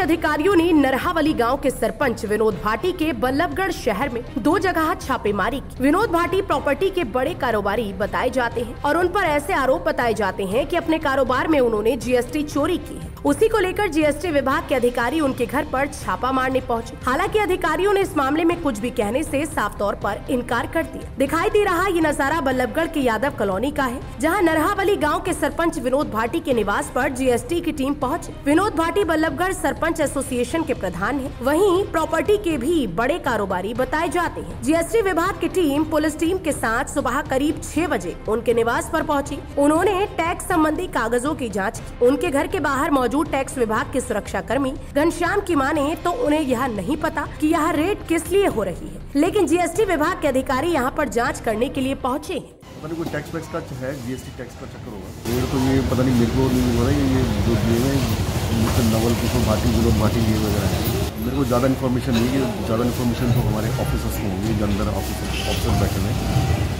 अधिकारियों ने नरहावली गाँव के सरपंच विनोद भाटी के बल्लभगढ़ शहर में दो जगह छापेमारी की। विनोद भाटी प्रॉपर्टी के बड़े कारोबारी बताए जाते हैं और उन पर ऐसे आरोप बताए जाते हैं कि अपने कारोबार में उन्होंने जीएसटी चोरी की है। उसी को लेकर जीएसटी विभाग के अधिकारी उनके घर पर छापा मारने पहुँचे। हालाँकि अधिकारियों ने इस मामले में कुछ भी कहने से साफ़ तौर पर इनकार कर दिया। दिखाई दे रहा ये नज़ारा बल्लभगढ़ के यादव कॉलोनी का है, जहाँ नरहावली गाँव के सरपंच विनोद भाटी के निवास पर जीएसटी की टीम पहुँची। विनोद भाटी बल्लभगढ़ सरपंच एसोसिएशन के प्रधान है। वहीं प्रॉपर्टी के भी बड़े कारोबारी बताए जाते हैं। जीएसटी विभाग की टीम पुलिस टीम के साथ सुबह करीब छह बजे उनके निवास पर पहुँची। उन्होंने टैक्स संबंधी कागजों की जाँच की। उनके घर के बाहर मौजूद टैक्स विभाग के सुरक्षा कर्मी घनश्याम की माने तो उन्हें यह नहीं पता कि यह रेट किस लिए हो रही है। लेकिन जीएसटी विभाग के अधिकारी यहाँ पर जाँच करने के लिए पहुँचे हैं। पता कोई टैक्स वैक्स का है जीएसटी टैक्स का चक्कर होगा। मेरे को ये पता नहीं मेरे को नहीं हो रहा है ये जो दिए हैं मिस्टर नवल किशोर भाटी विनोद भाटी ये वगैरह है। मेरे को ज़्यादा इन्फॉर्मेशन नहीं है, ज़्यादा इन्फॉर्मेशन तो हमारे ऑफिसर्स को होंगी जो अंदर ऑफिसर ऑफिसर बैठे हैं।